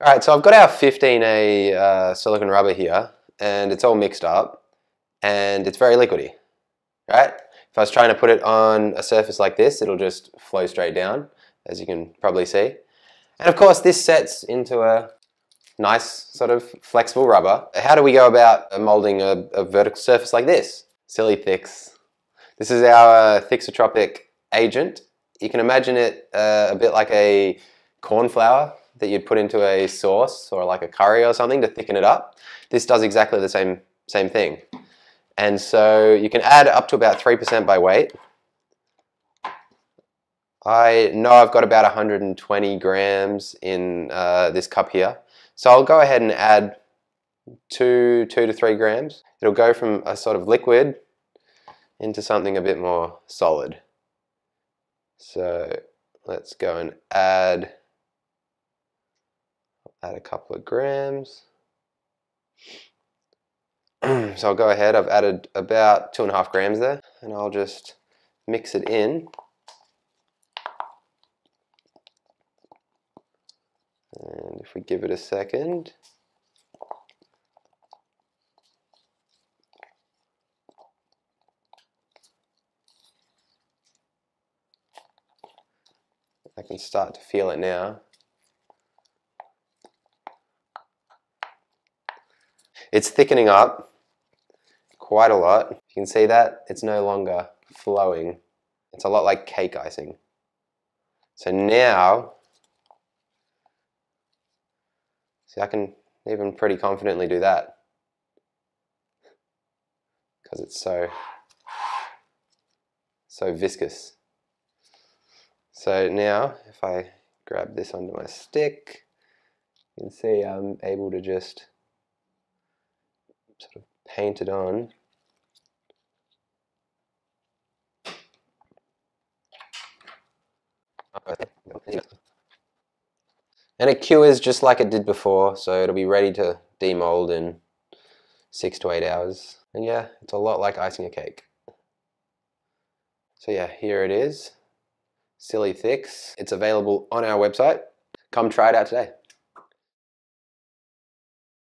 All right, so I've got our 15A uh, silicone rubber here, and it's all mixed up, and it's very liquidy, right? If I was trying to put it on a surface like this, it'll just flow straight down, as you can probably see. And of course, this sets into a nice sort of flexible rubber. How do we go about molding a, a vertical surface like this? SiliThix. This is our uh, thixotropic agent. You can imagine it uh, a bit like a corn flour that you'd put into a sauce or like a curry or something to thicken it up. This does exactly the same, same thing. And so you can add up to about 3% by weight. I know I've got about 120 grams in uh, this cup here. So I'll go ahead and add two, two to three grams. It'll go from a sort of liquid into something a bit more solid. So let's go and add add a couple of grams. so I'll go ahead, I've added about two and a half grams there, and I'll just mix it in. And if we give it a second, I can start to feel it now. It's thickening up quite a lot. You can see that it's no longer flowing. It's a lot like cake icing. So now, see I can even pretty confidently do that because it's so, so viscous. So now if I grab this onto my stick, you can see I'm able to just sort of painted on. And it cures just like it did before, so it'll be ready to demold in six to eight hours. And yeah, it's a lot like icing a cake. So yeah, here it is, SiliThix. It's available on our website. Come try it out today.